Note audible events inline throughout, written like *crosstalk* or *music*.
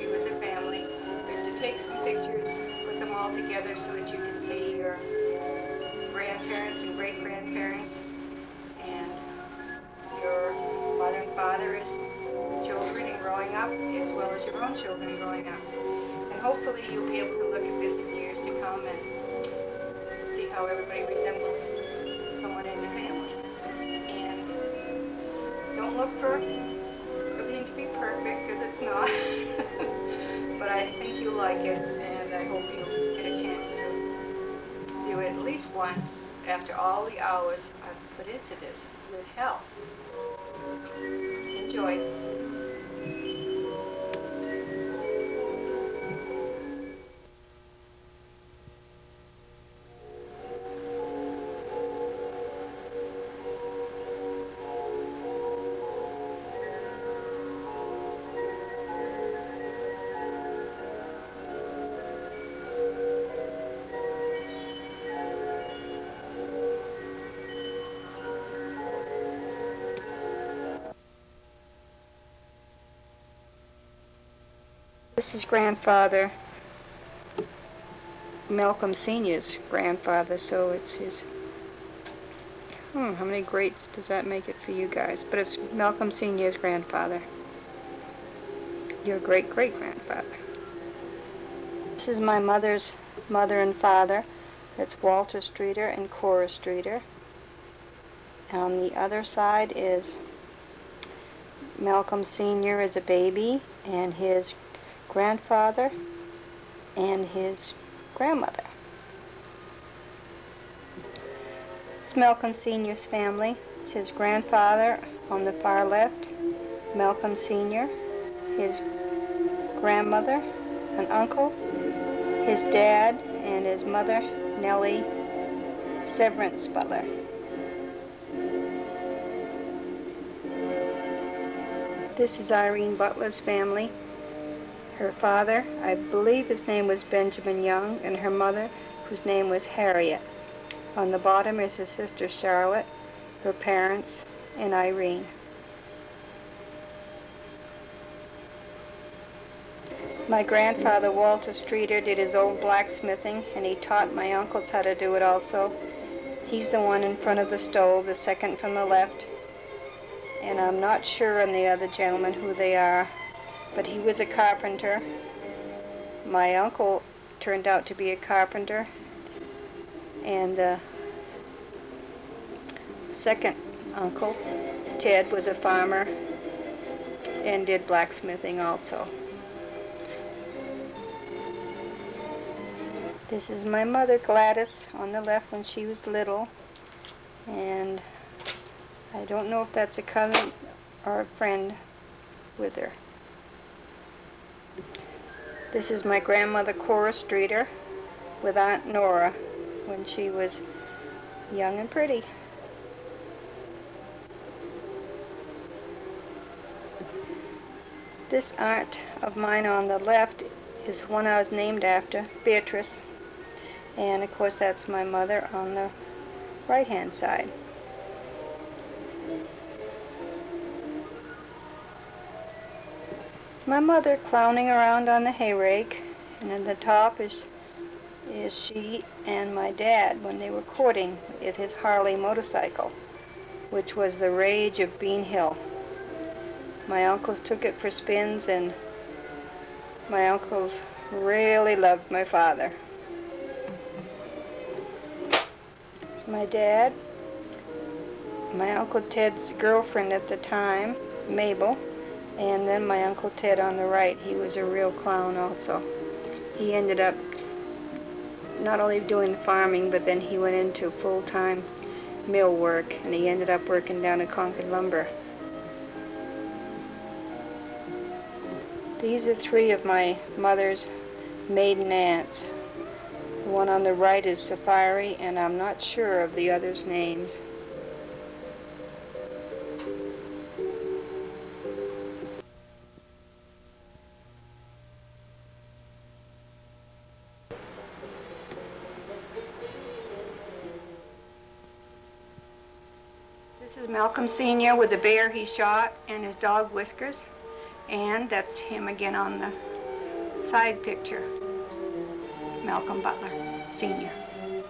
you as a family is to take some pictures, put them all together so that you can see your grandparents and great-grandparents and your mother and father's children and growing up, as well as your own children growing up. And hopefully you'll be able to look at this in years to come and see how everybody resembles someone in the family. And don't look for everything to be perfect, because it's not. *laughs* I think you'll like it, and I hope you'll get a chance to do it at least once after all the hours I've put into this with help. Enjoy. This is grandfather, Malcolm Sr.'s grandfather, so it's his. Hmm, how many greats does that make it for you guys? But it's Malcolm Sr.'s grandfather. Your great great grandfather. This is my mother's mother and father. That's Walter Streeter and Cora Streeter. And on the other side is Malcolm Sr. as a baby and his grandfather and his grandmother. It's Malcolm Sr.'s family. It's his grandfather on the far left, Malcolm Sr., his grandmother, an uncle, his dad, and his mother, Nellie Severance Butler. This is Irene Butler's family. Her father, I believe his name was Benjamin Young, and her mother, whose name was Harriet. On the bottom is her sister Charlotte, her parents, and Irene. My grandfather, Walter Streeter, did his old blacksmithing, and he taught my uncles how to do it also. He's the one in front of the stove, the second from the left. And I'm not sure on the other gentlemen who they are but he was a carpenter. My uncle turned out to be a carpenter, and the second uncle, Ted, was a farmer and did blacksmithing also. This is my mother, Gladys, on the left when she was little, and I don't know if that's a cousin or a friend with her. This is my grandmother Cora Streeter with Aunt Nora when she was young and pretty. This aunt of mine on the left is one I was named after, Beatrice. And of course that's my mother on the right hand side. My mother clowning around on the hay rake, and at the top is is she and my dad when they were courting at his Harley motorcycle, which was the rage of Bean Hill. My uncles took it for spins, and my uncles really loved my father. It's my dad, my Uncle Ted's girlfriend at the time, Mabel, and then my Uncle Ted on the right, he was a real clown also. He ended up not only doing farming, but then he went into full-time mill work, and he ended up working down at Concord Lumber. These are three of my mother's maiden aunts. The one on the right is Safari, and I'm not sure of the others' names. Malcolm Sr. with the bear he shot and his dog Whiskers. And that's him again on the side picture, Malcolm Butler, Sr. This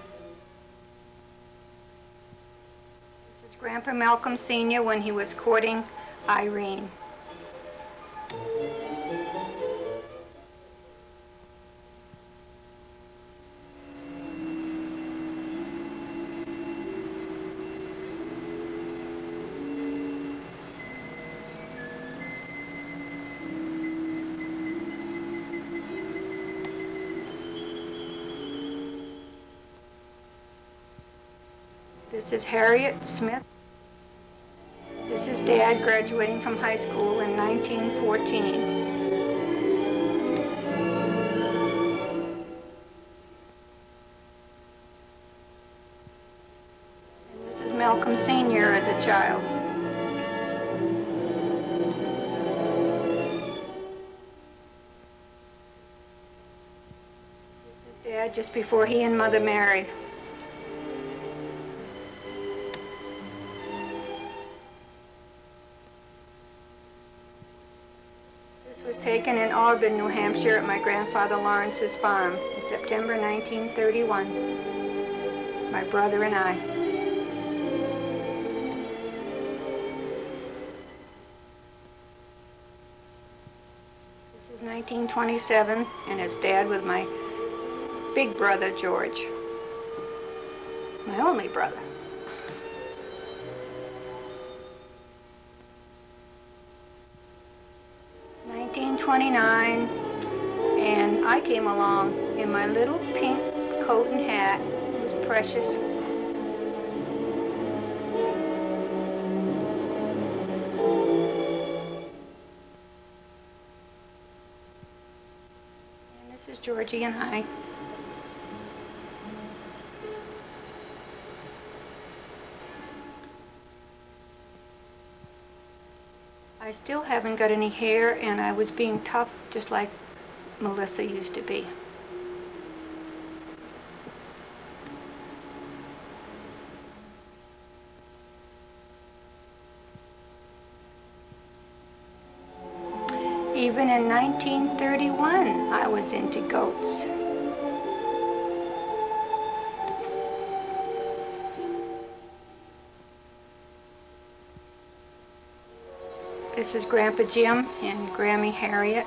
is Grandpa Malcolm Sr. when he was courting Irene. This is Harriet Smith. This is Dad graduating from high school in 1914. And this is Malcolm Sr. as a child. This is Dad just before he and Mother married. In New Hampshire at my grandfather Lawrence's farm in September 1931. My brother and I. This is 1927 and it's dad with my big brother George. My only brother. 1929, and I came along in my little pink coat and hat. It was precious. And this is Georgie and I. still haven't got any hair, and I was being tough just like Melissa used to be. Even in 1931, I was into goats. This is Grandpa Jim and Grammy Harriet.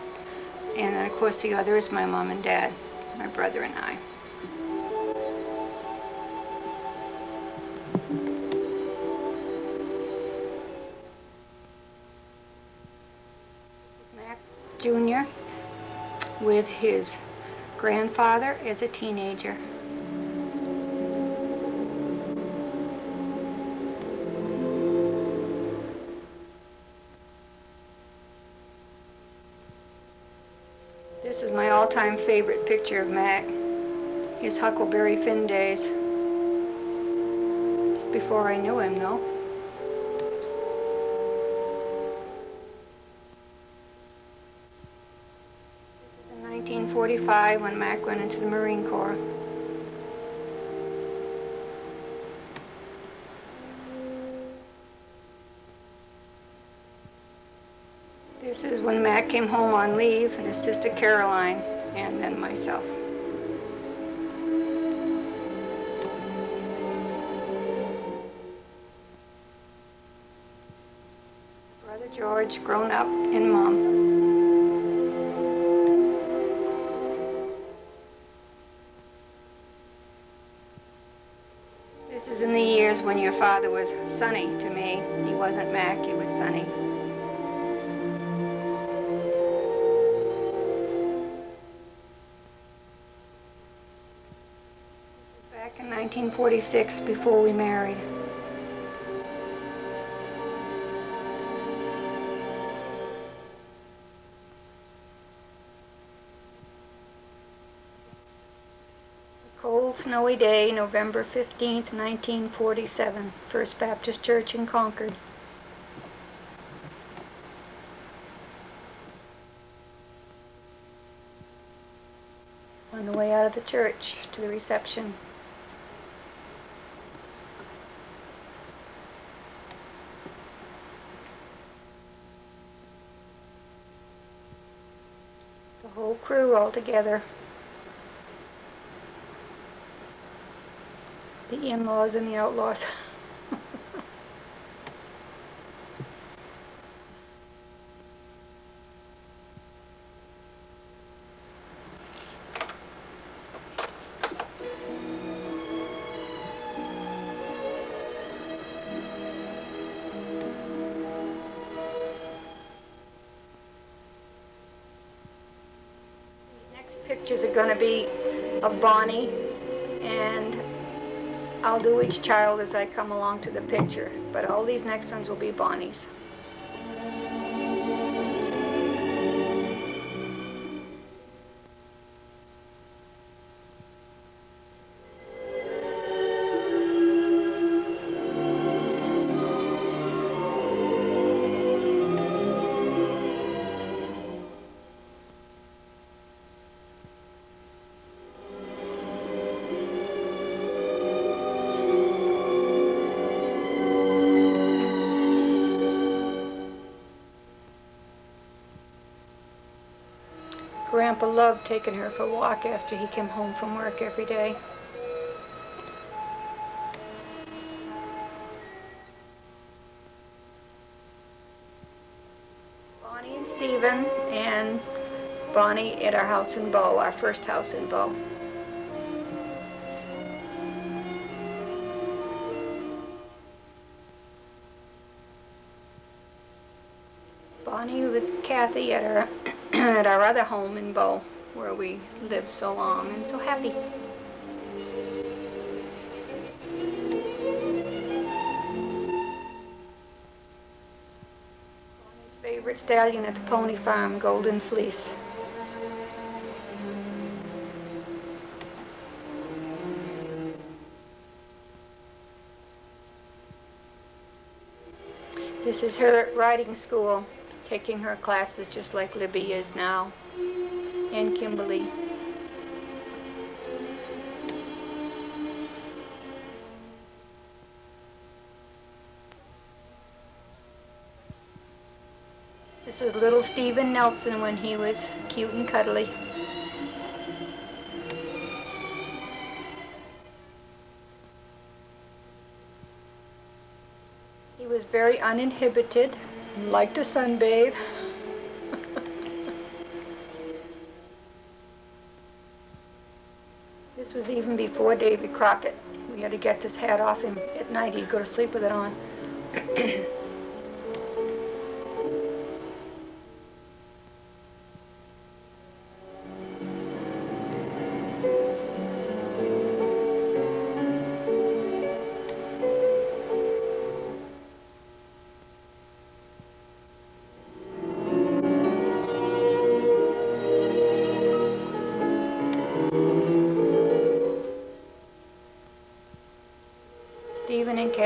And then, of course, the other is my mom and dad, my brother and I. Mac Jr. with his grandfather as a teenager. This is my all-time favorite picture of Mac. His Huckleberry Finn days. Before I knew him, though. This is in 1945 when Mac went into the Marine Corps. When Mac came home on leave, and his sister Caroline, and then myself. Brother George, grown up, and mom. This is in the years when your father was Sonny to me. He wasn't Mac, he was Sonny. 1946, before we married. Cold, snowy day, November 15th, 1947, First Baptist Church in Concord. On the way out of the church to the reception. The whole crew all together. The in-laws and the outlaws. *laughs* Bonnie, and I'll do each child as I come along to the picture, but all these next ones will be Bonnie's. Grandpa loved taking her for a walk after he came home from work every day. Bonnie and Stephen and Bonnie at our house in Bow, our first house in Bow. At our other home in Bow, where we lived so long and so happy. Favorite stallion at the pony farm, Golden Fleece. This is her riding school, taking her classes just like Libby is now, and Kimberly. This is little Stephen Nelson when he was cute and cuddly. He was very uninhibited, liked to sunbathe. *laughs* this was even before Davy Crockett. We had to get this hat off him at night. He'd go to sleep with it on. *clears throat*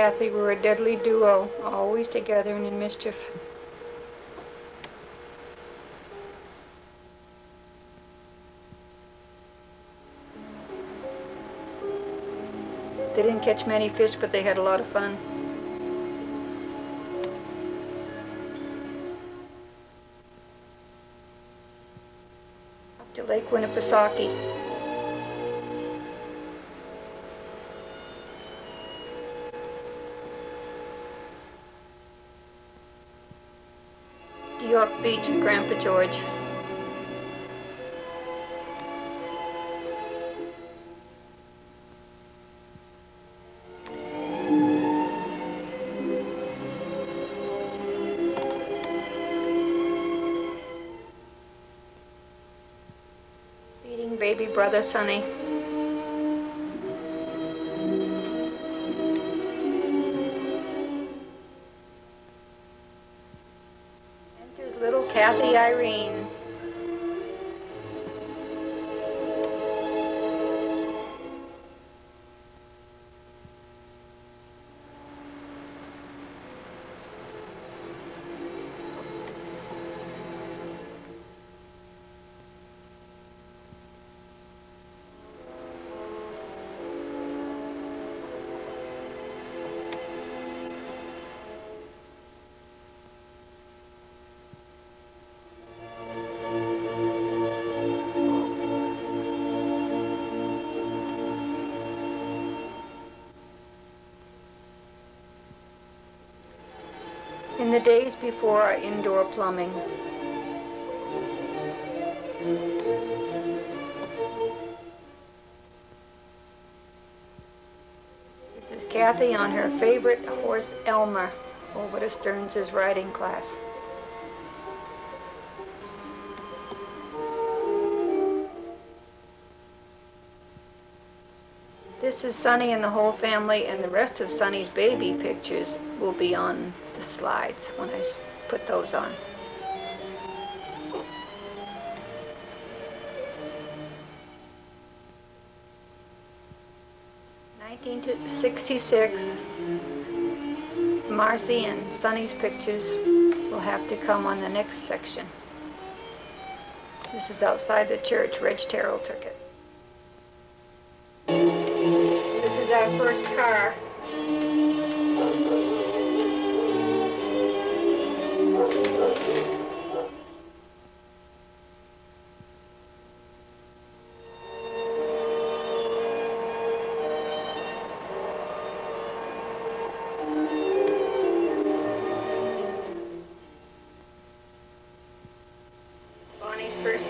Kathy were a deadly duo, always together and in mischief. They didn't catch many fish, but they had a lot of fun. Up to Lake Winnipesaukee. York Beach with Grandpa George. Feeding baby brother Sonny. Before our indoor plumbing. This is Kathy on her favorite horse Elmer over to Stearns' riding class. This is Sonny and the whole family, and the rest of Sonny's baby pictures will be on slides when I put those on. Nineteen sixty-six, Marcy and Sonny's pictures will have to come on the next section. This is outside the church, Reg Terrell took it.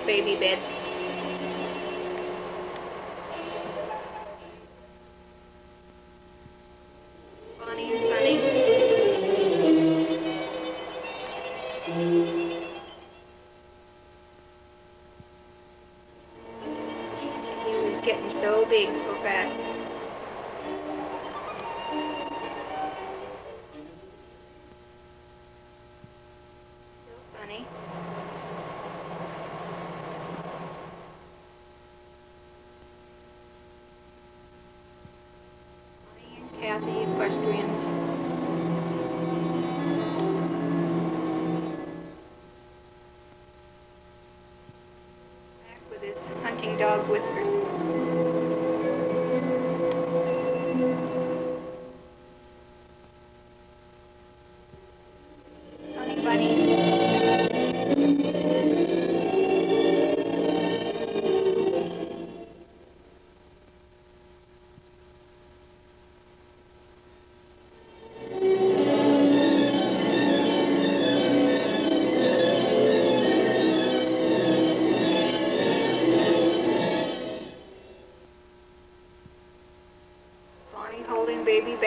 Baby bed. Dog whiskers.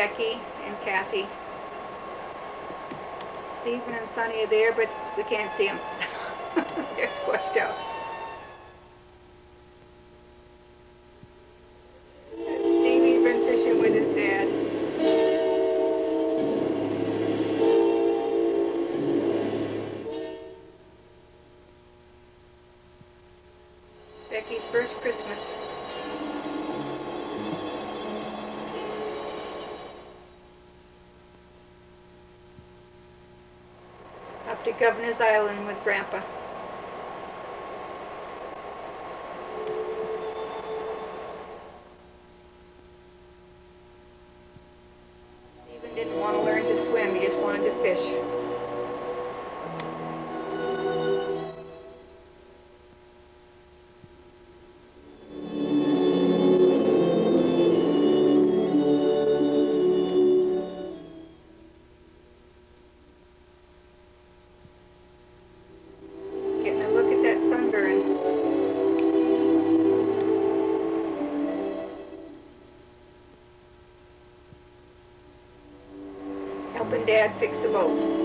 Becky and Kathy. Stephen and Sonny are there, but we can't see them. *laughs* They're squashed out. Dad fix the boat.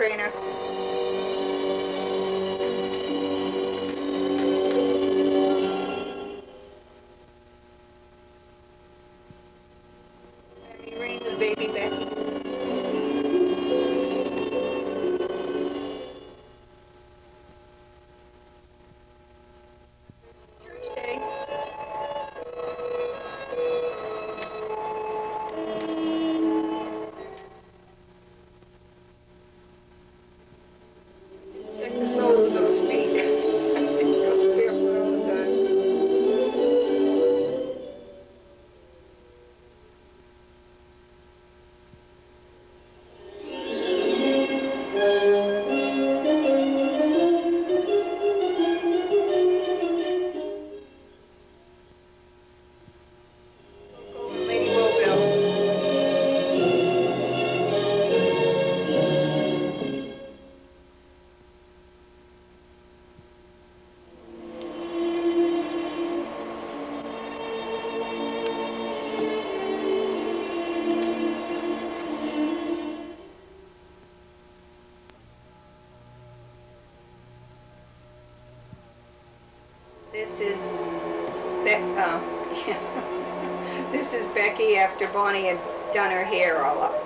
Trainer. *laughs* Beck, uh, this is Becky after Bonnie had done her hair all up.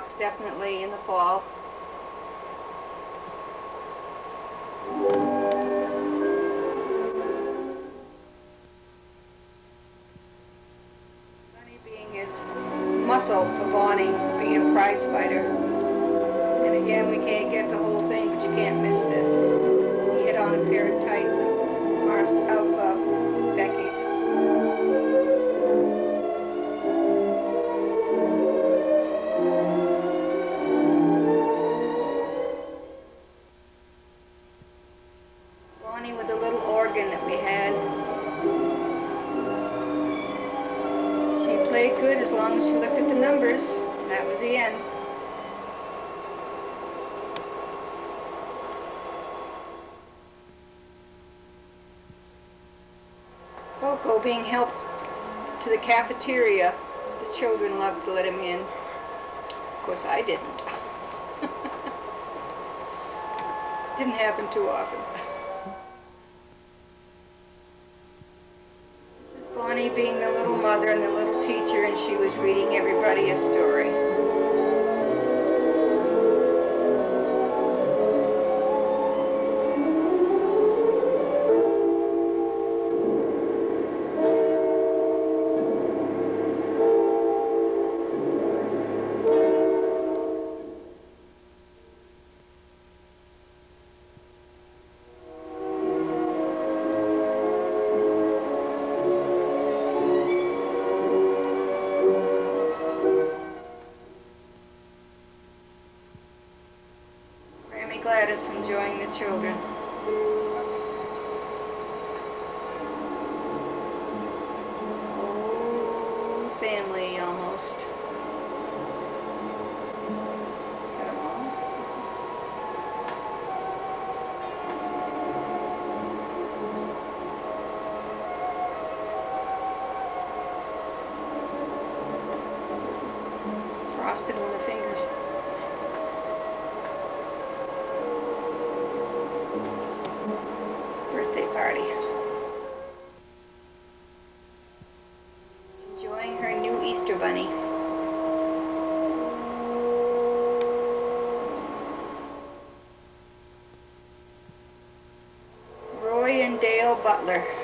Mailbox, definitely in the fall. Sonny being his muscle for Bonnie, being a prize fighter. And again, we can't get the whole thing, but you can't miss this. He hit on a pair of tights of, Mars, of being helped to the cafeteria. The children loved to let him in. Of course, I didn't. *laughs* Didn't happen too often. This is Bonnie being the little mother and the little teacher, and she was reading everybody a story. Butler.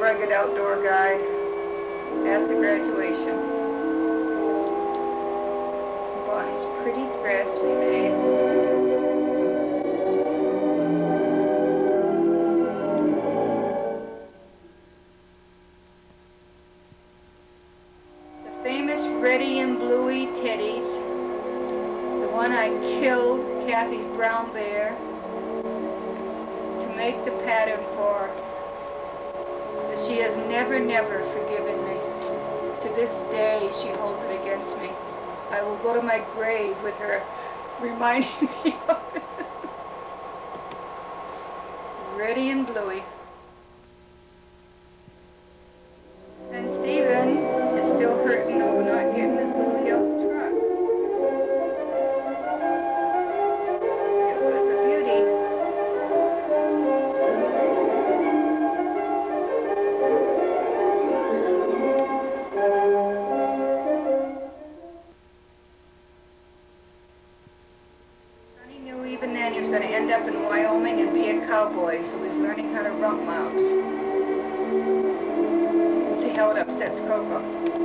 rugged outdoor guide. how it upsets Coco.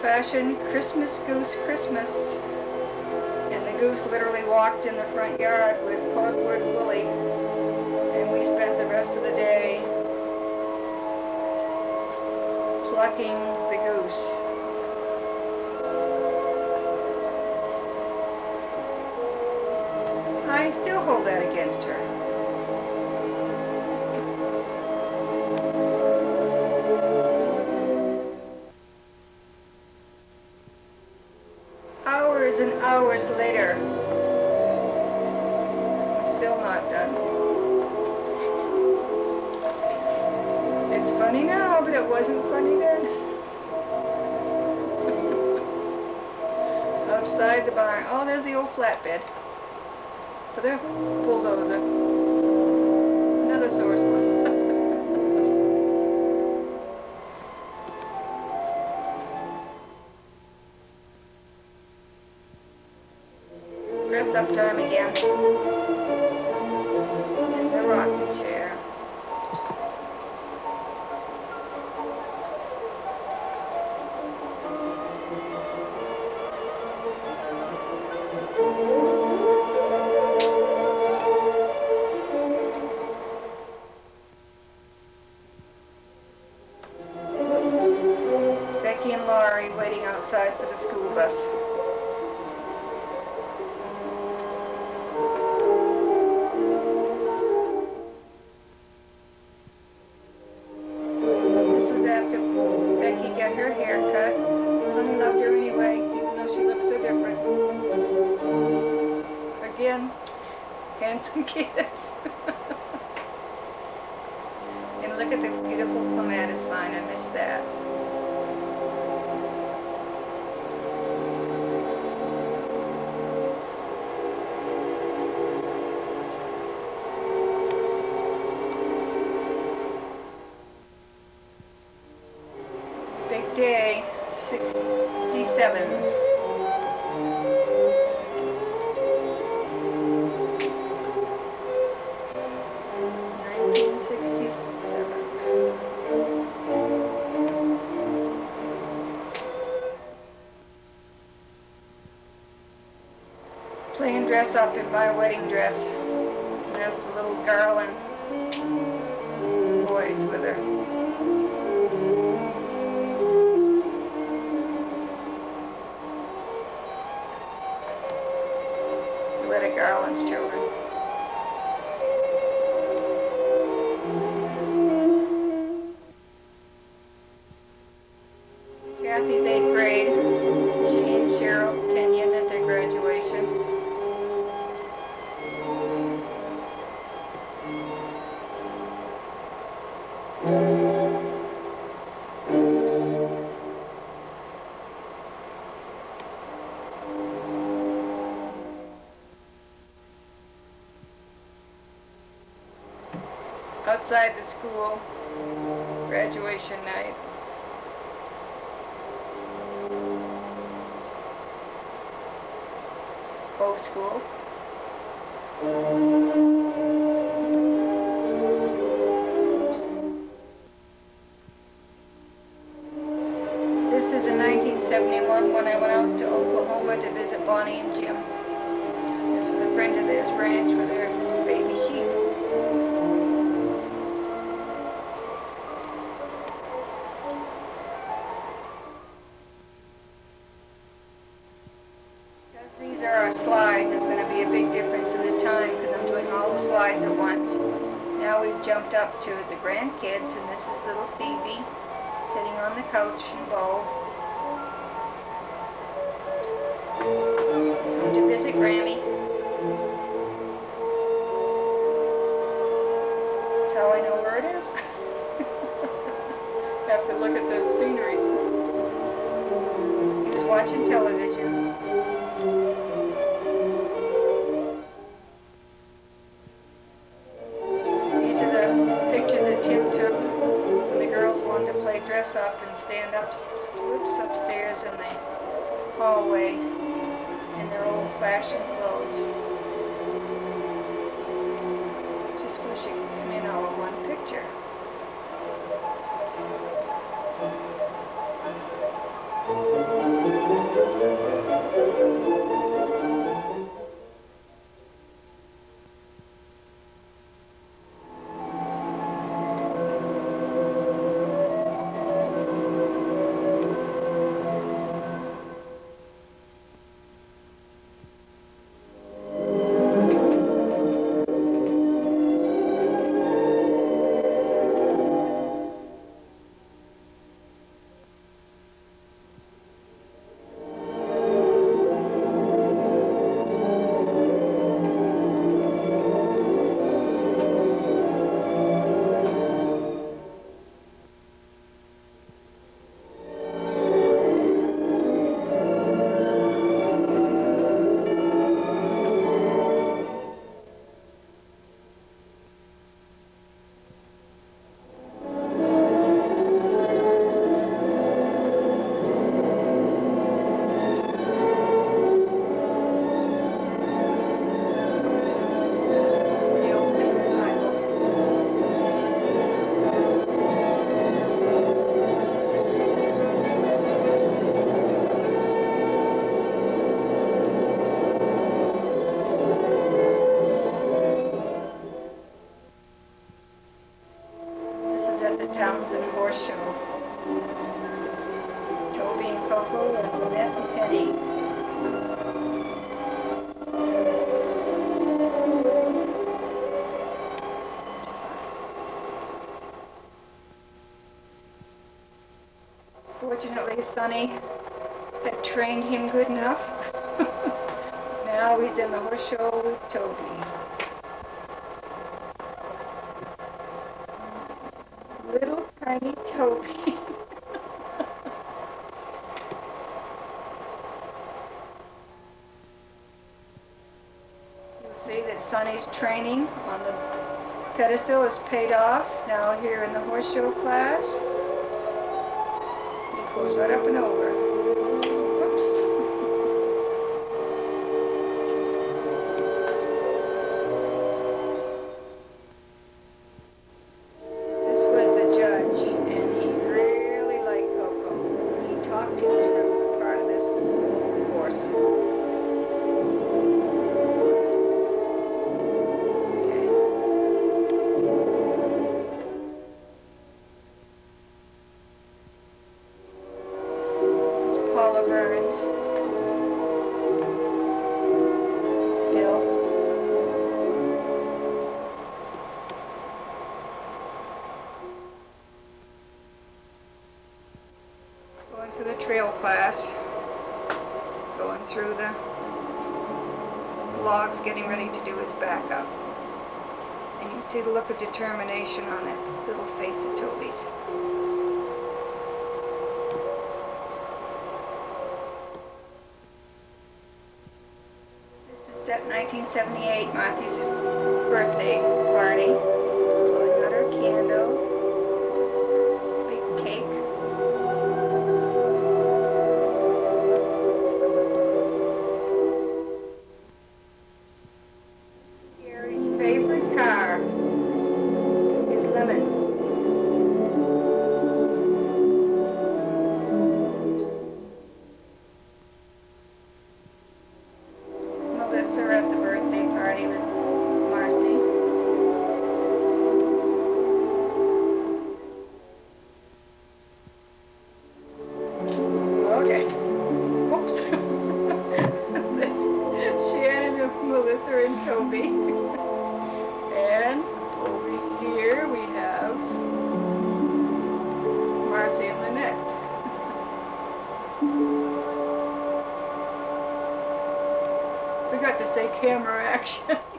old-fashioned Christmas goose Christmas. And the goose literally walked in the front yard with cordwood woolly. And we spent the rest of the day plucking Dress my wedding dress. Outside the school, Sonny had trained him good enough. *laughs* now he's in the horse show with Toby. Little tiny Toby. *laughs* You'll see that Sonny's training on the pedestal is paid off. Now here in the horse show class, he goes determination on that little face of Toby's. This is set 1978, Matthew's birthday Forgot to say camera action. *laughs*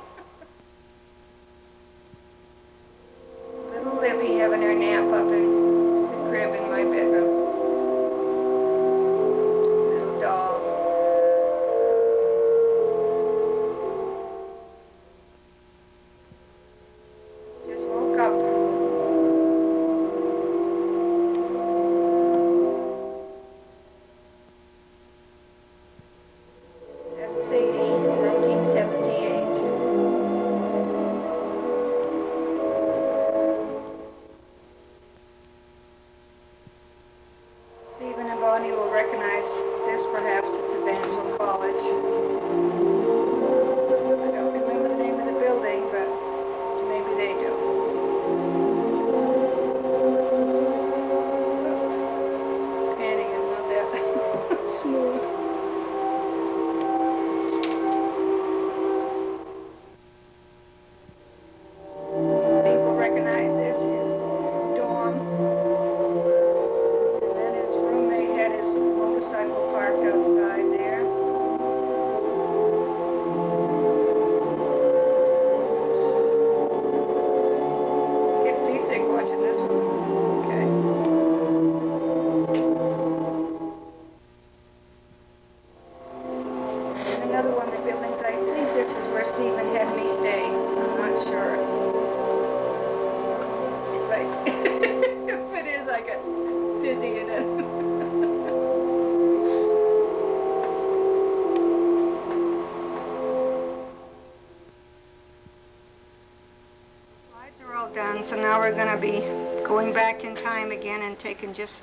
we're gonna be going back in time again and taking just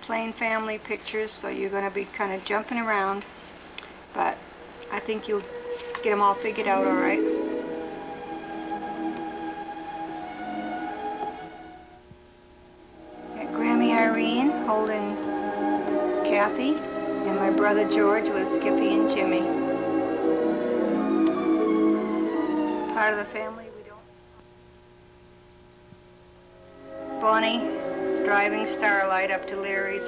plain family pictures, so you're gonna be kind of jumping around, but I think you'll get them all figured out all right. Got Grammy Irene holding Kathy, and my brother George with Skippy and Jimmy. Part of the family driving Starlight up to Leary's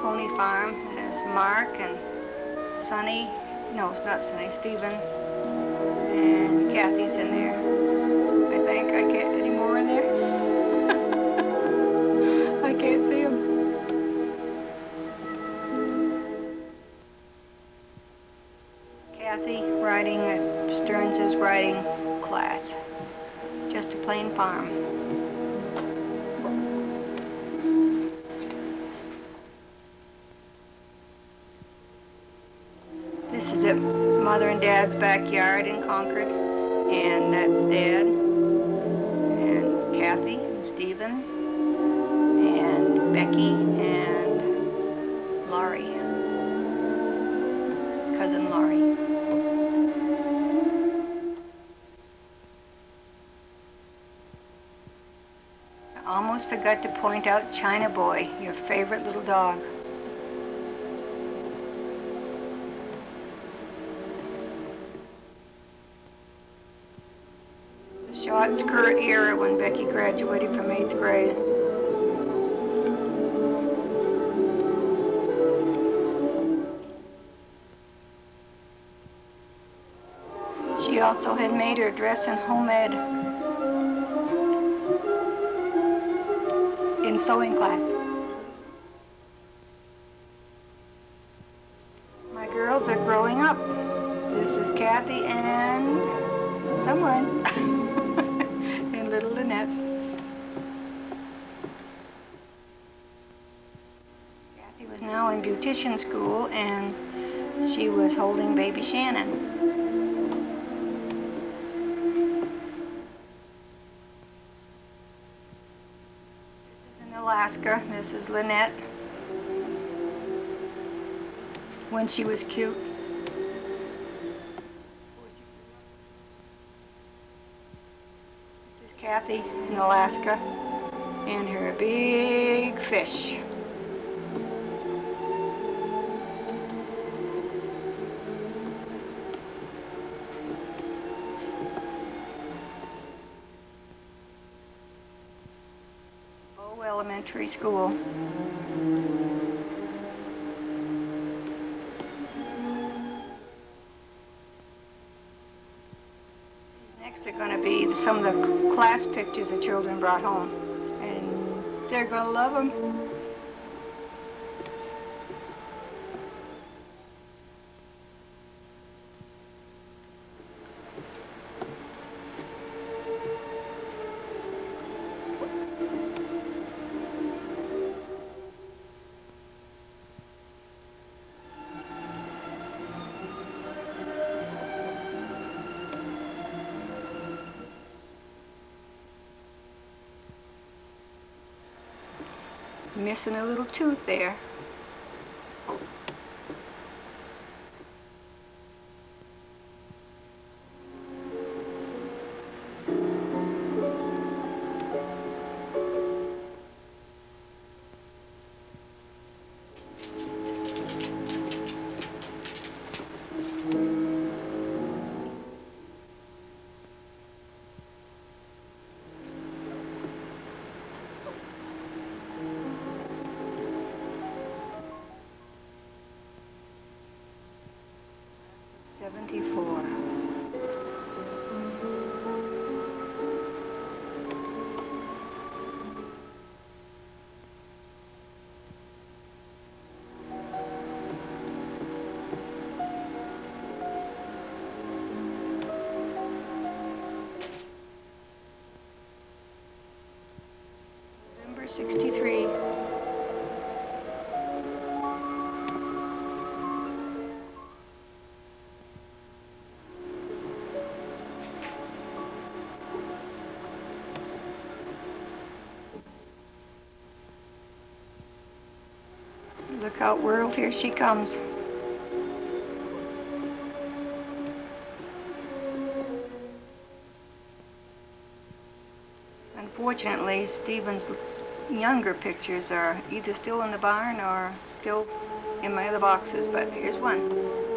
Pony Farm. There's Mark and Sonny. No, it's not Sonny. Stephen and Kathy's in there. Is at Mother and Dad's backyard in Concord. And that's Dad and Kathy and Stephen and Becky and Laurie. Cousin Laurie. I almost forgot to point out China Boy, your favorite little dog. Short skirt era when Becky graduated from eighth grade. She also had made her dress in home ed in sewing class. My girls are growing up. This is Kathy and someone *laughs* little Lynette. Kathy was now in beautician school and she was holding baby Shannon. This is in Alaska. This is Lynette when she was cute. This is Kathy in Alaska and her big fish. Pictures the children brought home. And they're going to love them. Missing a little tooth there. 63. Look out, world, here she comes. Unfortunately, Stevens younger pictures are either still in the barn or still in my other boxes, but here's one.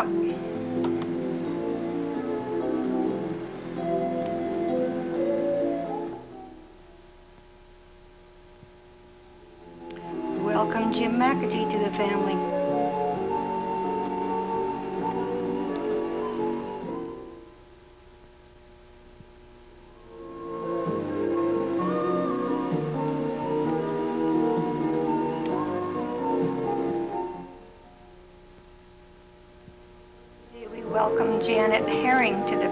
ับ Herring to the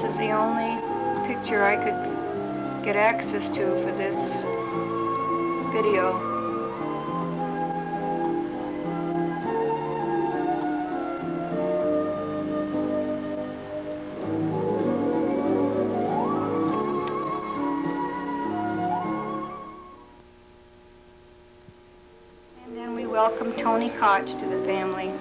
this is the only picture I could get access to for this video. And then we welcome Tony Koch to the family.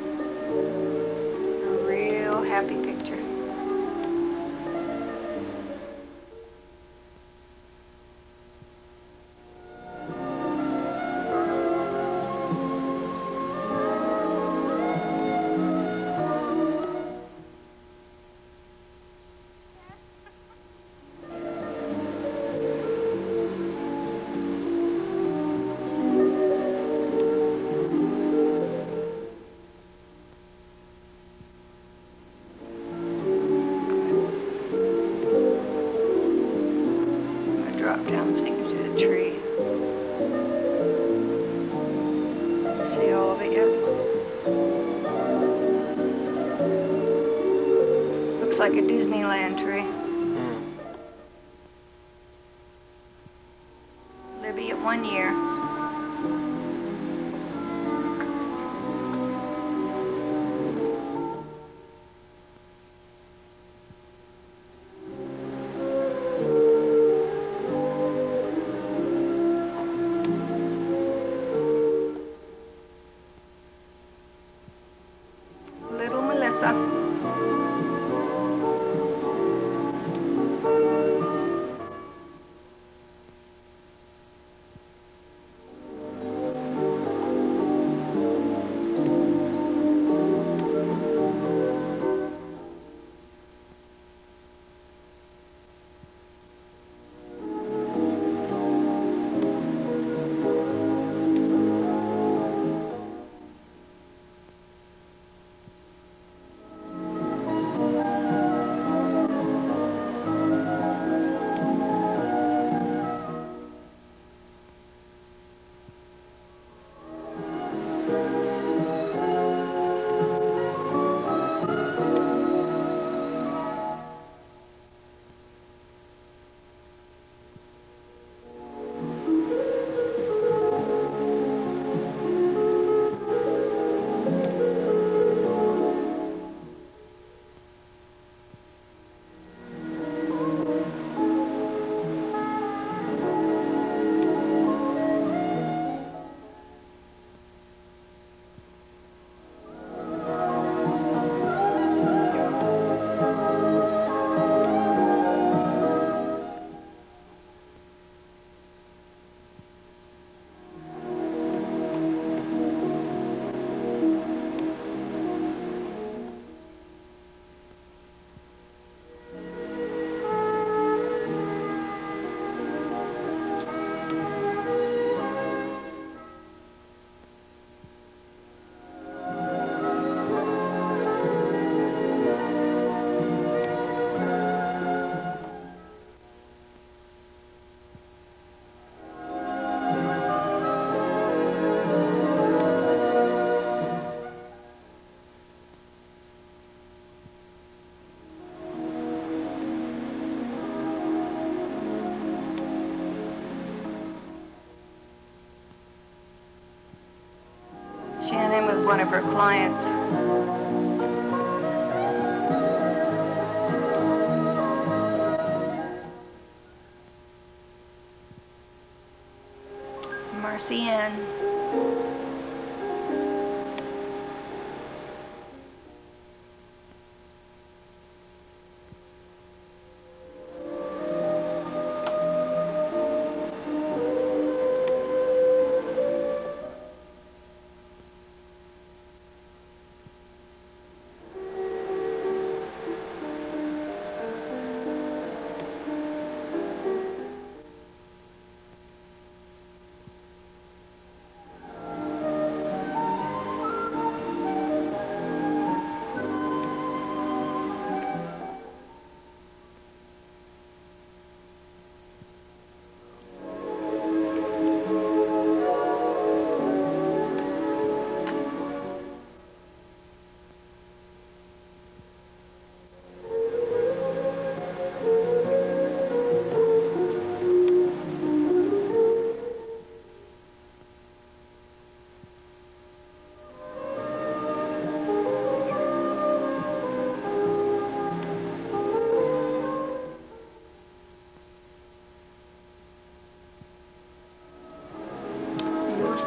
Shannon with one of her clients.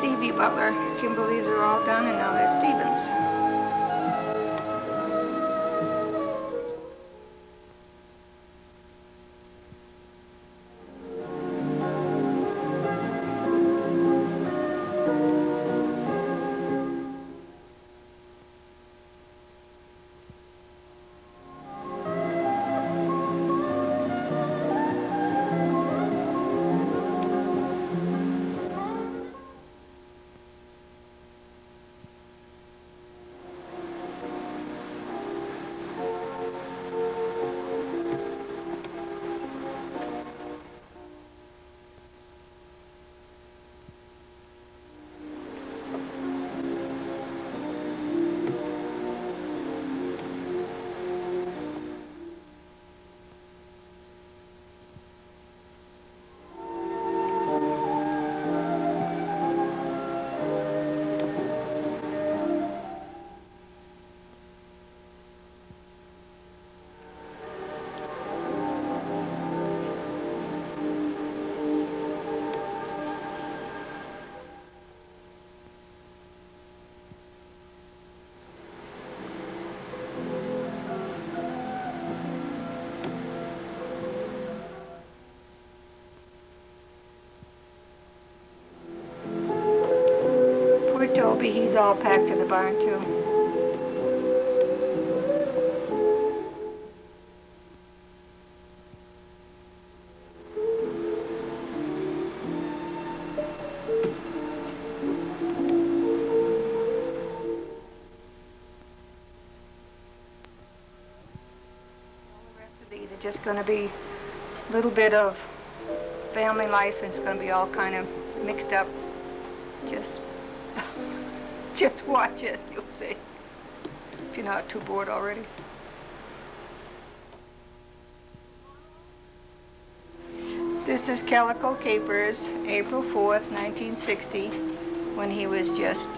Stevie Butler. Kimberly's are all done, and now there's Stevens. Toby, he's all packed in the barn too. All the rest of these are just gonna be a little bit of family life, and it's gonna be all kind of mixed up. Just just watch it, you'll see. If you're not too bored already. This is Calico Capers, April 4th, 1960, when he was just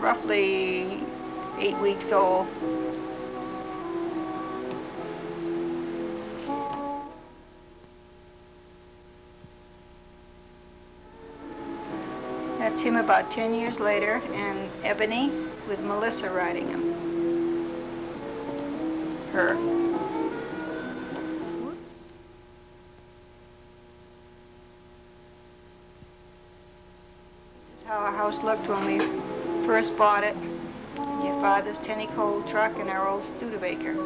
roughly eight weeks old. About 10 years later, and Ebony with Melissa riding him. Her. This is how our house looked when we first bought it. Your father's Tenny Cole truck and our old Studebaker.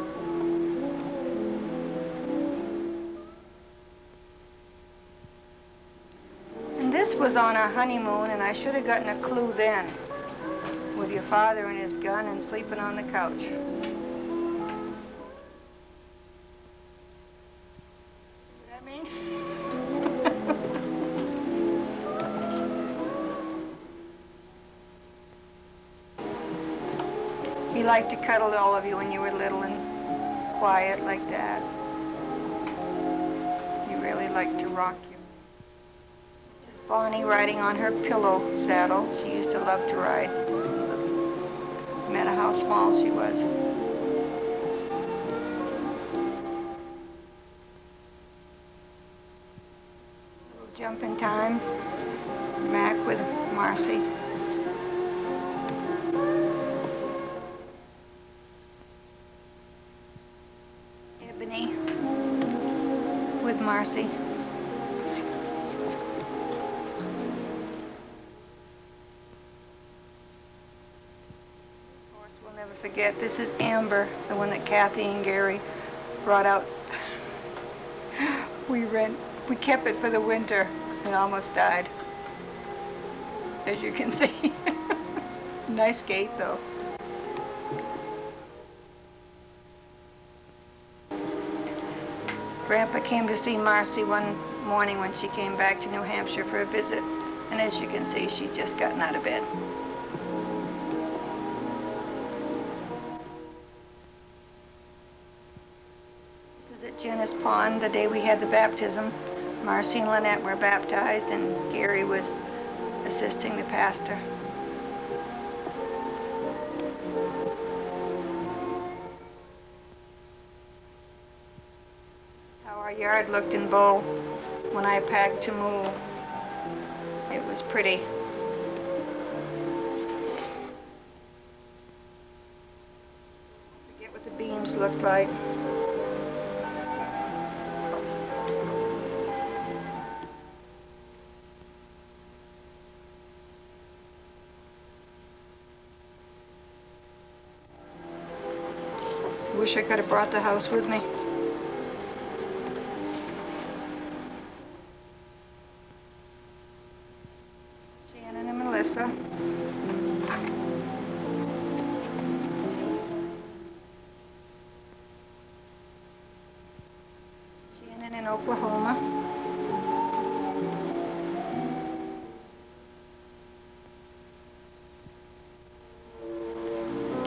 Was on our honeymoon, and I should have gotten a clue then. With your father and his gun and sleeping on the couch. Mean? *laughs* he liked to cuddle all of you when you were little and quiet like that. He really liked to rock you. Bonnie riding on her pillow saddle. She used to love to ride. no matter how small she was. Jump in time. Forget. This is Amber, the one that Kathy and Gary brought out. We rent, we kept it for the winter. It almost died, as you can *laughs* see. nice gate, though. Grandpa came to see Marcy one morning when she came back to New Hampshire for a visit, and as you can see, she'd just gotten out of bed. Pond, the day we had the baptism. Marcy and Lynette were baptized, and Gary was assisting the pastor. How our yard looked in Bow when I packed to move. It was pretty. Forget what the beams looked like. Wish I could have brought the house with me. Shannon and Melissa. Shannon in Oklahoma.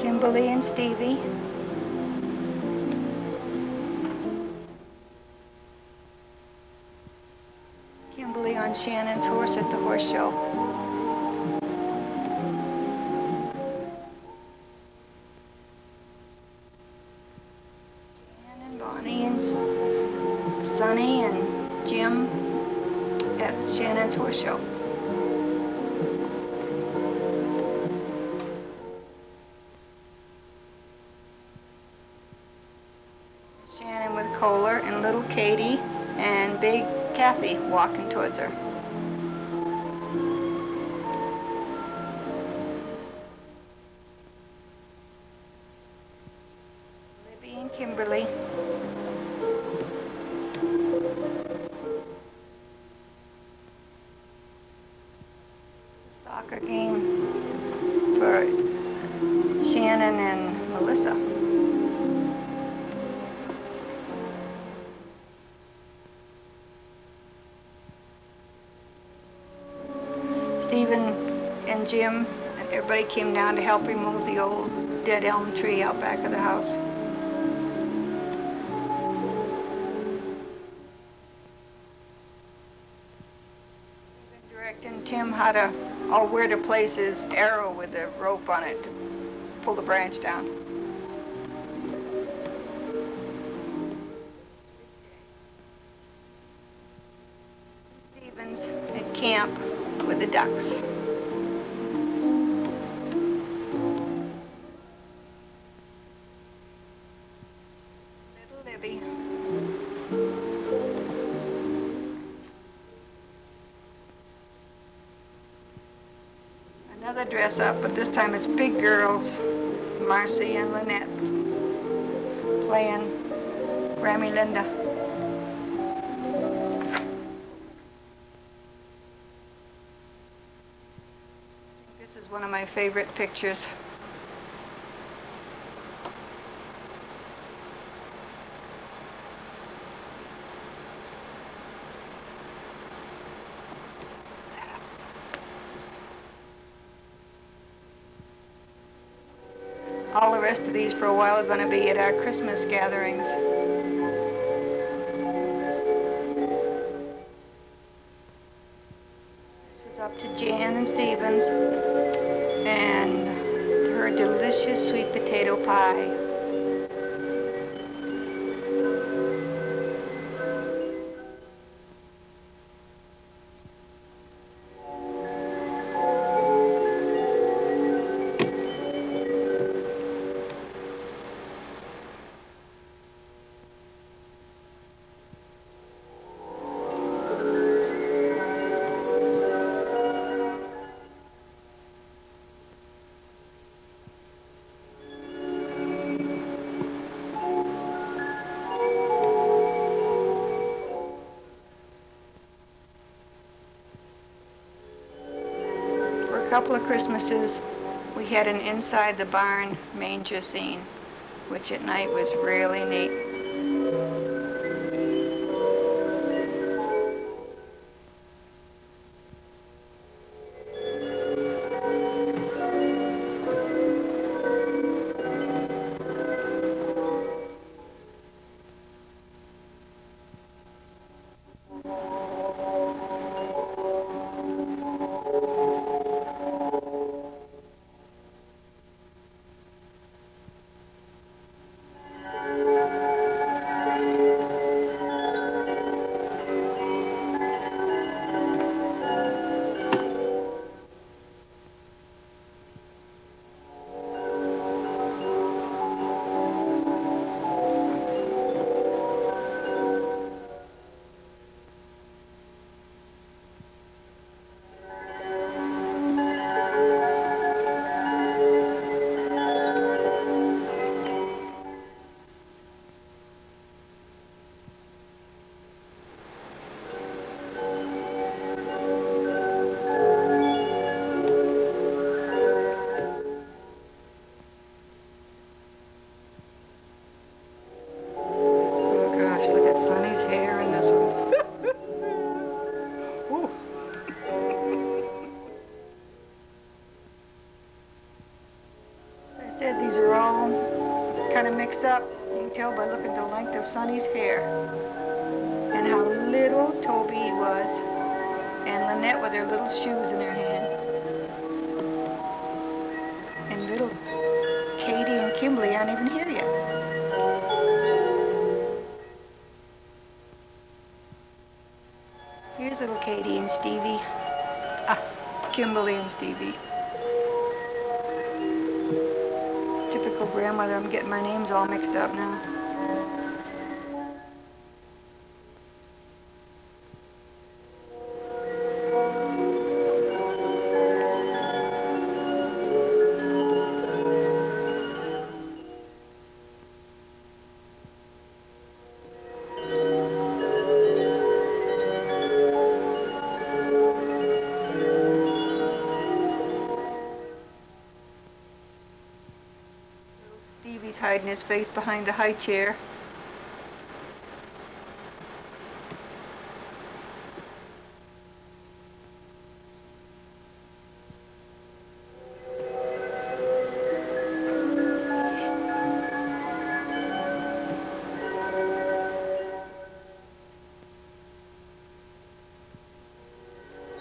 Kimberly and Stevie. Shannon's horse at the horse show. Jan and Bonnie and Sonny and Jim at Shannon's horse show. Shannon with Kohler and little Katie and big Kathy walking towards her. Jim, and everybody came down to help remove the old dead elm tree out back of the house. Directing Tim how to, or where to place his arrow with the rope on it to pull the branch down. Dress up, but this time it's big girls, Marcy and Lynette, playing Grammy Linda. This is one of my favorite pictures. All the rest of these for a while are going to be at our Christmas gatherings. Couple of Christmases, we had an inside the barn manger scene, which at night was really neat. Tell by looking at the length of Sonny's hair and how little Toby was and Lynette with her little shoes in her hand and little Katie and Kimberly aren't even here yet. Here's little Katie and Stevie. Ah, Kimberly and Stevie. Grandmother. I'm getting my names all mixed up now. Hiding his face behind the high chair.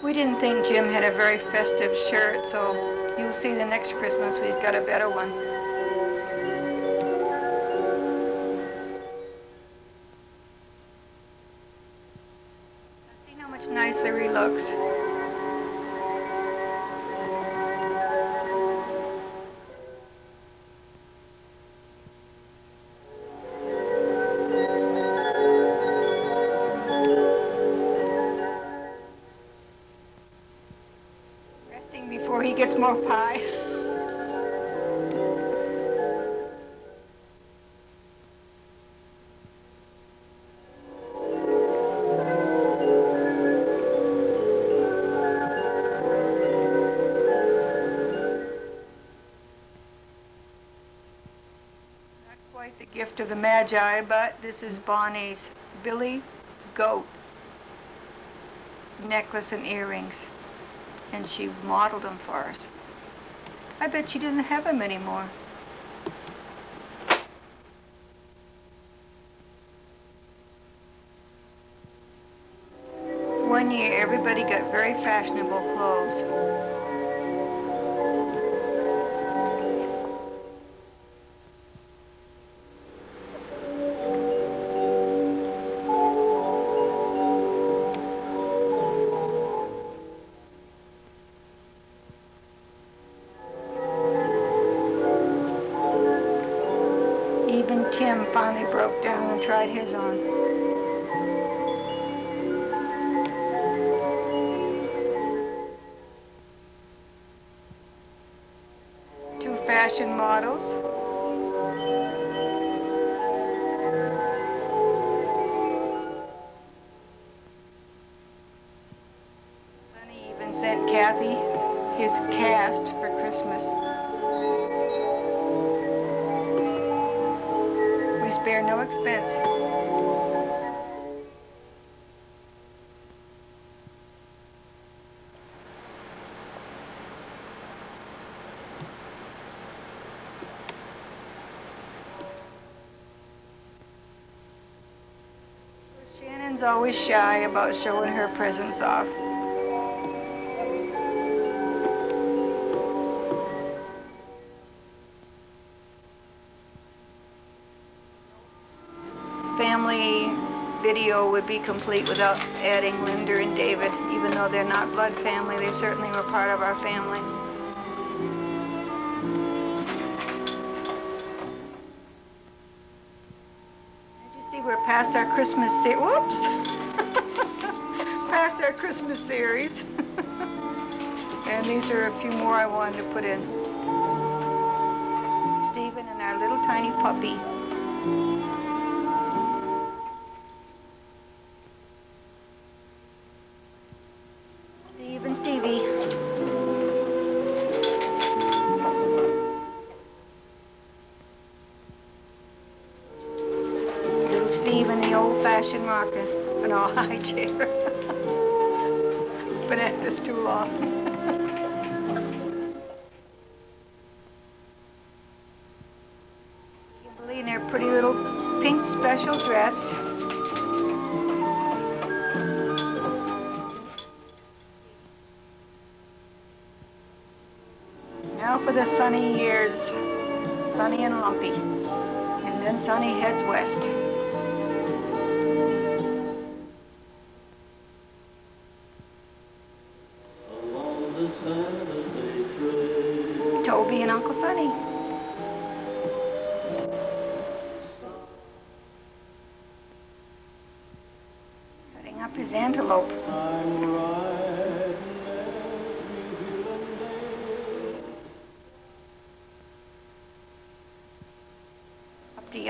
We didn't think Jim had a very festive shirt, so you'll see the next Christmas he's got a better one. More pie. The gift of the Magi, but this is Bonnie's Billy Goat necklace and earrings. And she modeled them for us. I bet she didn't have them anymore. One year, everybody got very fashionable clothes. Tim finally broke down and tried his on. Two fashion models. Always shy about showing her presents off. Family video would be complete without adding Linda and David. Even though they're not blood family, they certainly were part of our family. Did you see we're past our Christmas whoops Christmas series. *laughs* and these are a few more I wanted to put in. Stephen and our little tiny puppy.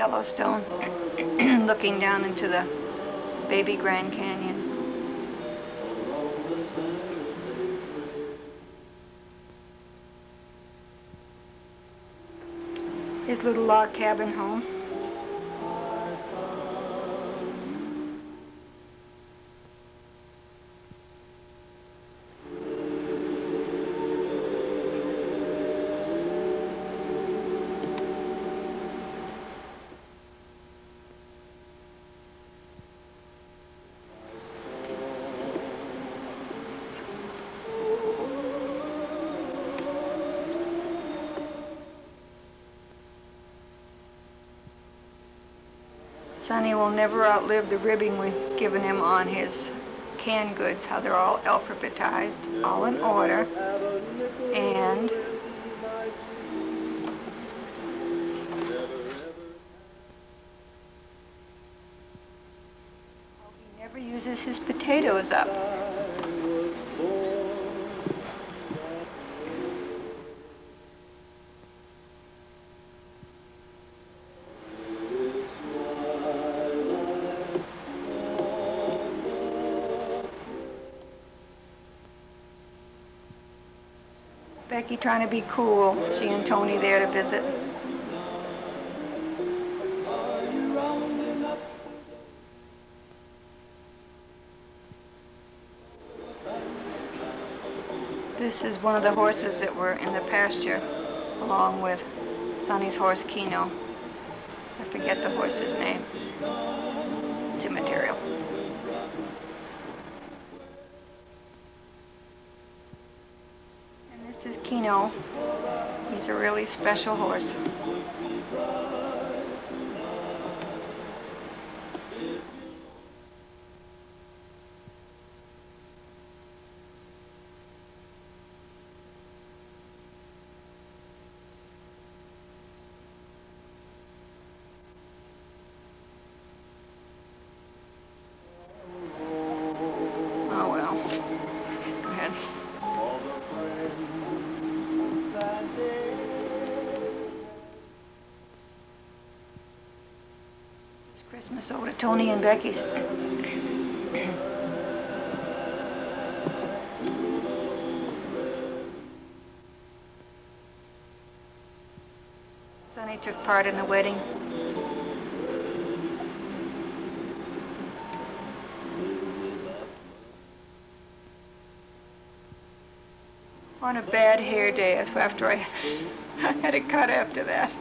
Yellowstone, *clears throat* looking down into the baby Grand Canyon. His little log cabin home. Will never outlive the ribbing we've given him on his canned goods, how they're all alphabetized, all in order. And he never uses his potatoes up. Trying to be cool, she and Tony there to visit. This is one of the horses that were in the pasture, along with Sonny's horse Kino. I forget the horse's name. It's immaterial. Kino. He's a really special horse. Tony and Becky's. Sonny took part in the wedding. On a bad hair day, as after I, *laughs* I had it cut after that.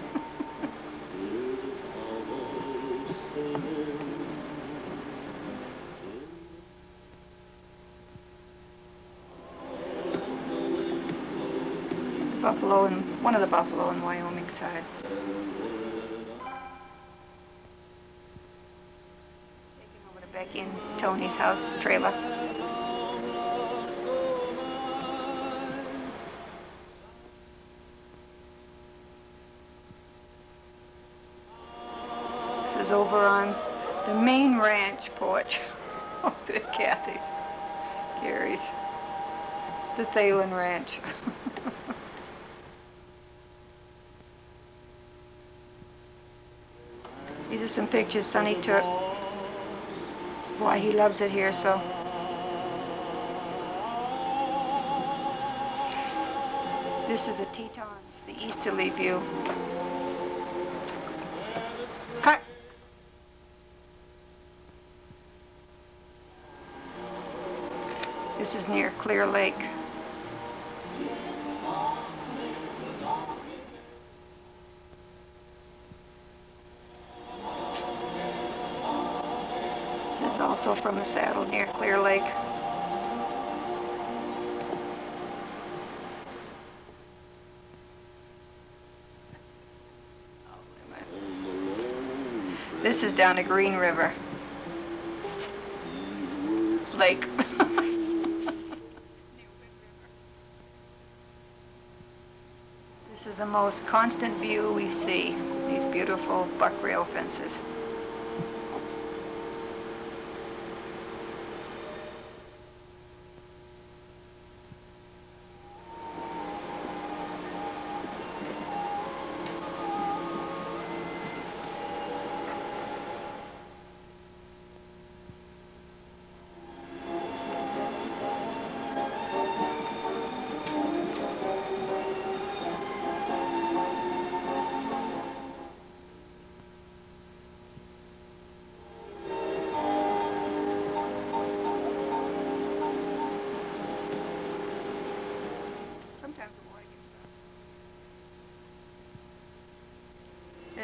The Buffalo and one of the Buffalo and Wyoming side. Taking over to Becky and Tony's house trailer. This is over on the main ranch porch. *laughs* over at Kathy's, Gary's, the Thalen Ranch. *laughs* These are some pictures Sonny took. Why he loves it here so. This is the Tetons, the easterly view. Cut. This is near Clear Lake. From a saddle near Clear Lake. This is down to Green River. Lake. *laughs* This is the most constant view we see, these beautiful buck rail fences.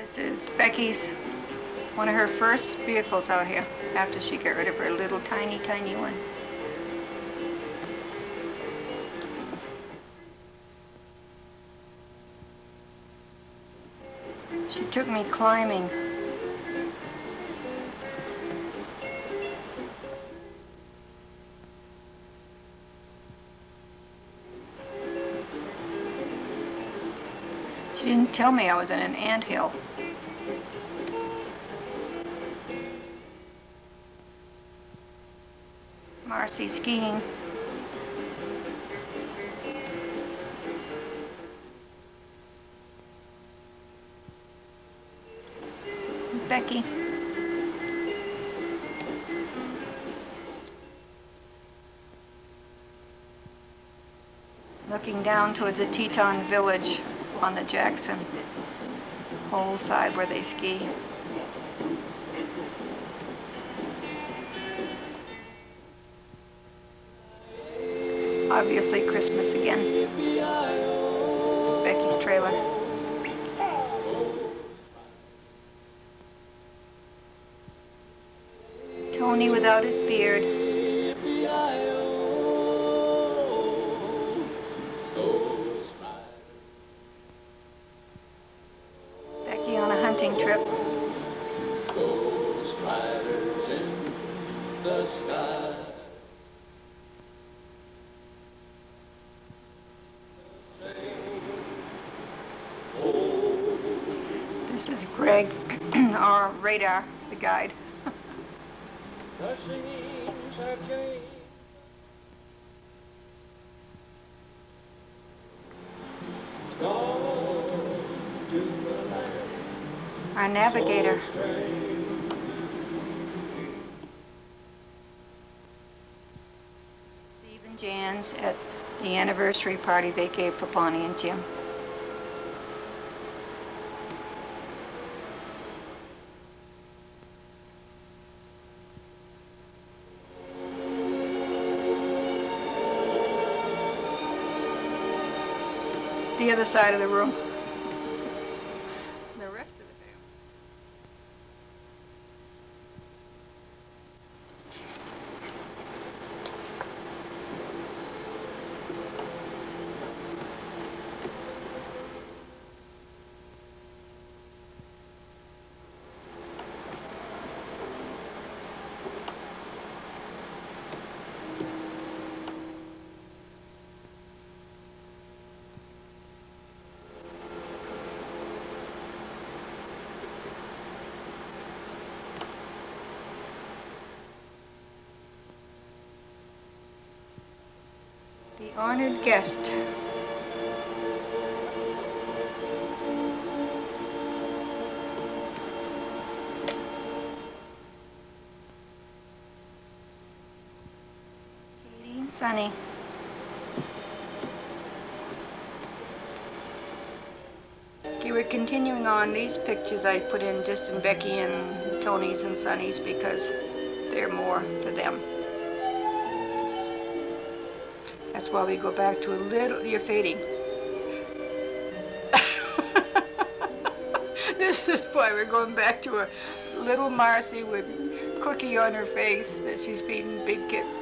This is Becky's, one of her first vehicles out here after she got rid of her little tiny, tiny one. She took me climbing. She didn't tell me I was in an anthill. Skiing. Becky. Looking down towards the Teton village on the Jackson Hole side where they ski. обвеса radar, the guide. *laughs* Our navigator. Steve and Jan's at the anniversary party they gave for Bonnie and Jim. Other side of the room. Guest. Sonny. Okay, we're continuing on. These pictures I put in just in Becky and Tony's and Sonny's because they're more to them. Why we go back to a little, you're fading. *laughs* this is why we're going back to a little Marcy with cookie on her face that she's feeding big kids.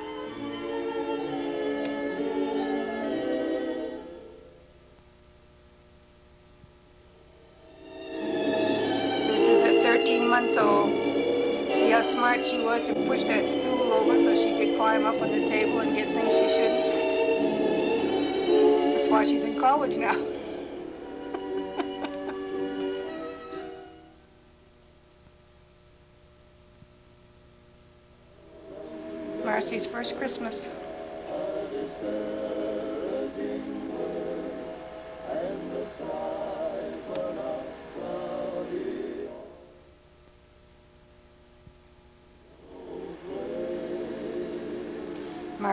This is at 13 months old. See how smart she was to push that stool over so she could climb up on the table now. *laughs* Marcy's first Christmas.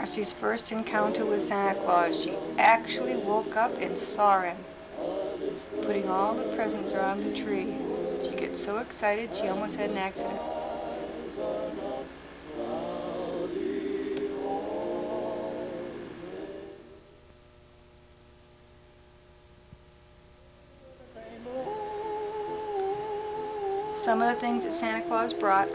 Marcy's first encounter with Santa Claus. She actually woke up and saw him putting all the presents around the tree. She gets so excited she almost had an accident. Some of the things that Santa Claus brought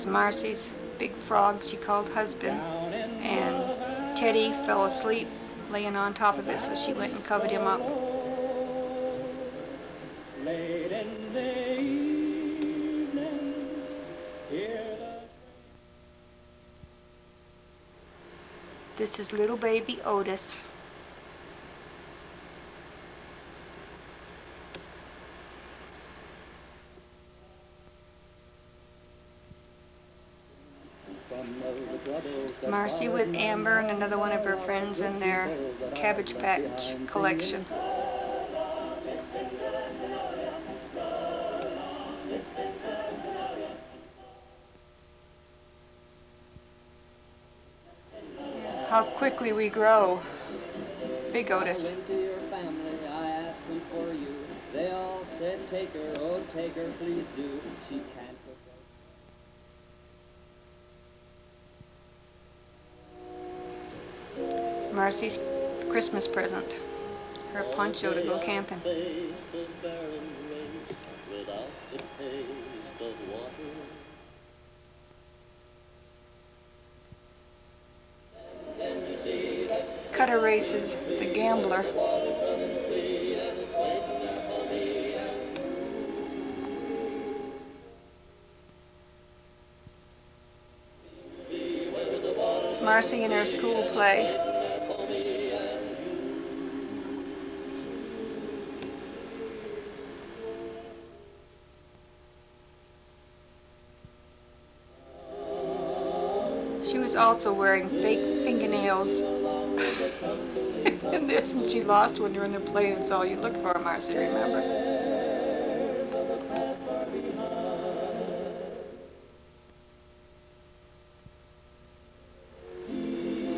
is Marcy's big frog she called husband, and Teddy fell asleep laying on top of it, so she went and covered him up. This is little baby Otis. Marcy and another one of her friends in their Cabbage Patch collection. How quickly we grow. Big Otis. They all said, take her, oh, take her, please do. She Marcy's Christmas present. Her poncho to go camping. Cutter races, the gambler. Marcy in her school play. Also wearing fake fingernails. *laughs* in this, and she lost when you're in the plane. It's all you look for, Marcy. Remember?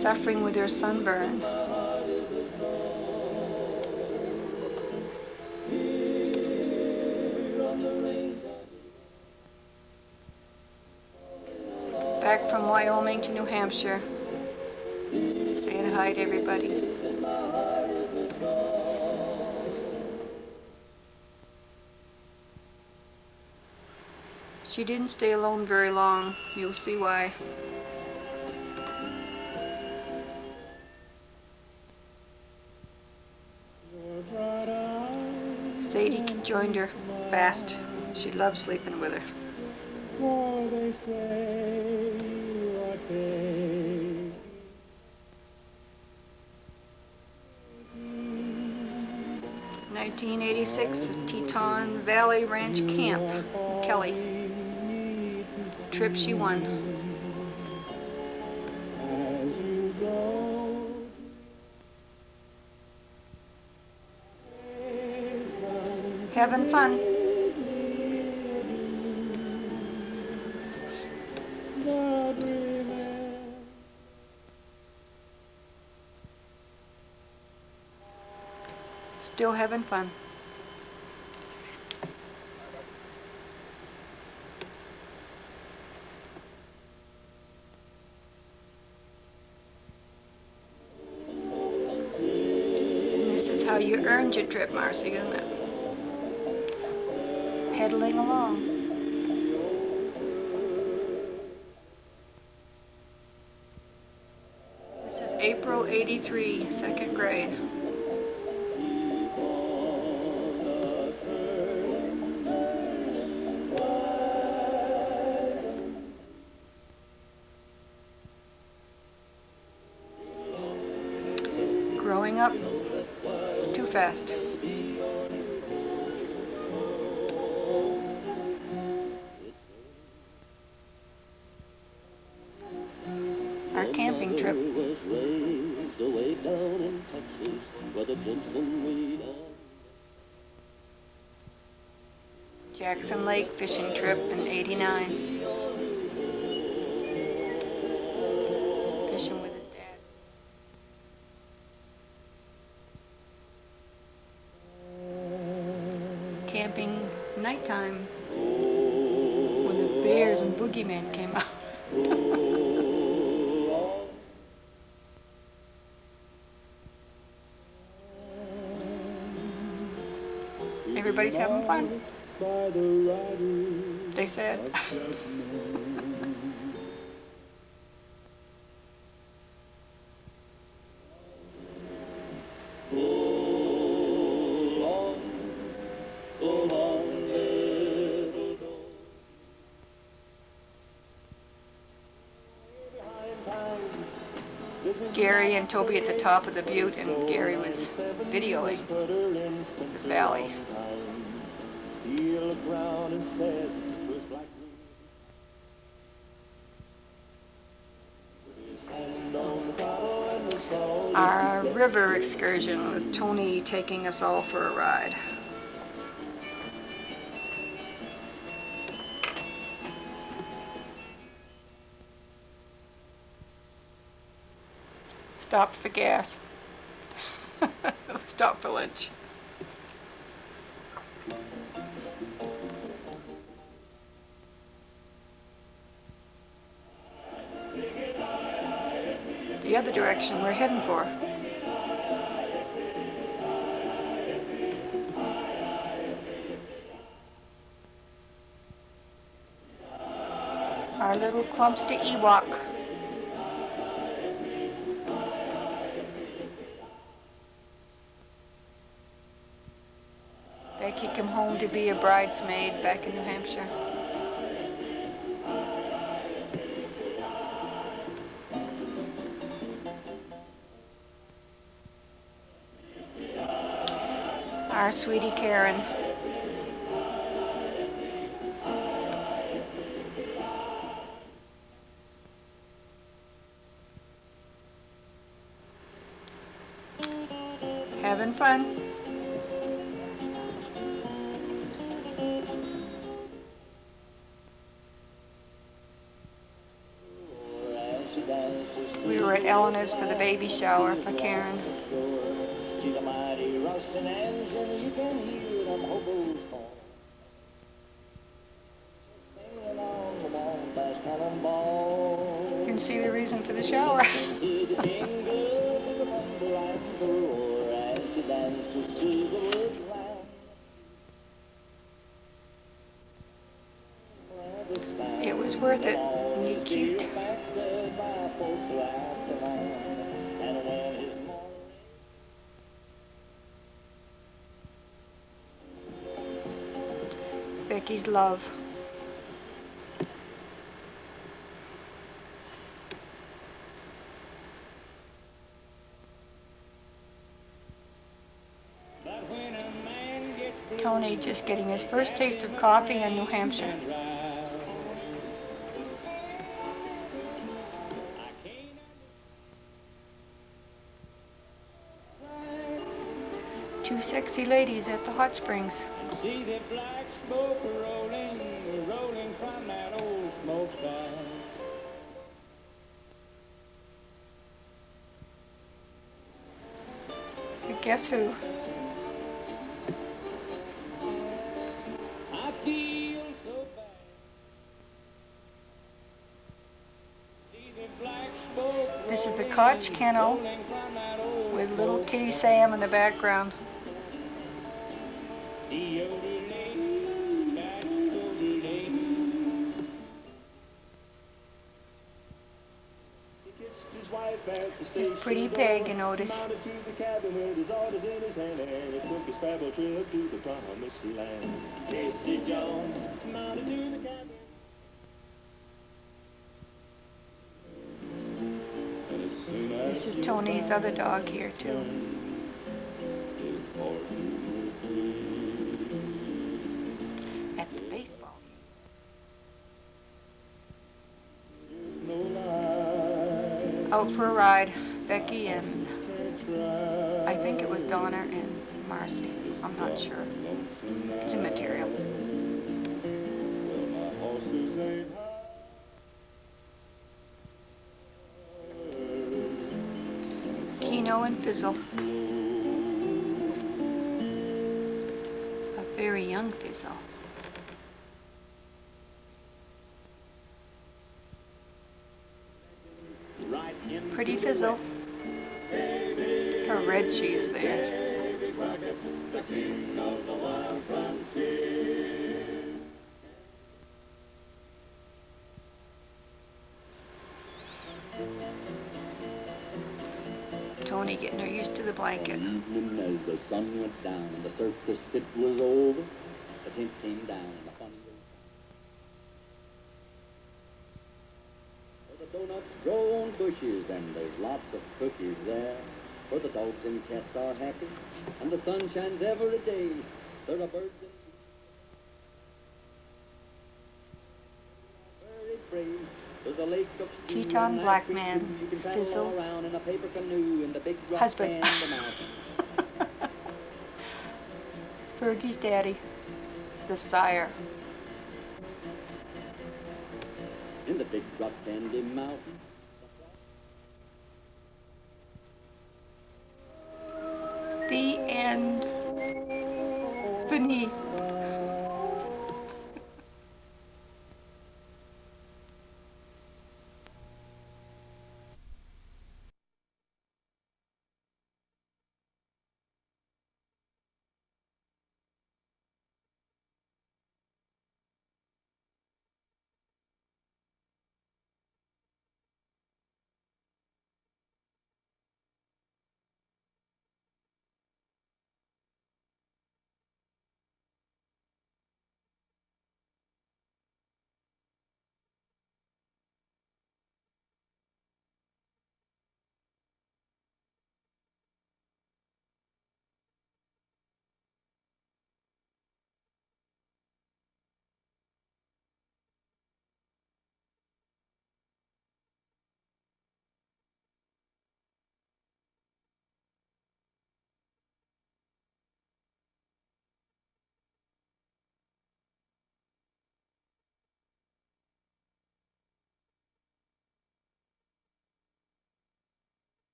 Suffering with her sunburn. To New Hampshire. Saying hi to everybody. She didn't stay alone very long. You'll see why. Sadie joined her fast. She loved sleeping with her. For they say what they 1986 Teton Valley Ranch Camp, Kelly. Trip she won. Having fun. Still having fun. This is how you earned your trip, Marcy, isn't it? Pedaling along. This is April 83, second grade. Jackson Lake fishing trip in 89. Fishing with his dad. Camping nighttime when the bears and boogeyman came out. *laughs* Everybody's having fun, the they said. Gary and Toby at the top of the butte, and Gary was videoing the valley. And the stall, Our river excursion with Tony taking us all for a ride. Stopped for gas. *laughs* Stopped for lunch. Direction we're heading for. Our little clumps to Ewok. Becky came home to be a bridesmaid back in New Hampshire. Sweetie Karen. Having fun? We were at Elena's for the baby shower for Karen. She's a mighty rustin' engine, you can hear them hobos call. Singing on the cannonball. You can see the reason for the shower. *laughs* it was worth the Becky's love. Tony just getting his first taste of coffee in New Hampshire. Sexy ladies at the hot springs. see the black smoke rolling, rolling from that old smokestack. Guess who? I feel so bad. See the black smoke This is the Koch kennel rolling from that old with little kitty Sam in the background. Pretty pig and as soon This is Tony's other dog here too. his fortune was clear. At the baseball. Out for a ride. Becky and. I think it was Donna and Marcy. I'm not sure. It's immaterial. Keno and Fizzle. A very young Fizzle. Pretty Fizzle. Red she is there. Tony getting her used to the blanket. Evening as the sun went down and the circus it was over, the tent came down and the fun. For the donuts grow on bushes and there's lots of cookies there. For the dogs and cats are happy and the sun shines every day. There are birds brave. There's a lake of Teton and Black Man. You can travel all Fizzles. around in a paper canoe in the big rock Husband. and the mountain. *laughs* Fergie's daddy. The sire. in the big rock candy mountain. The end. Fini.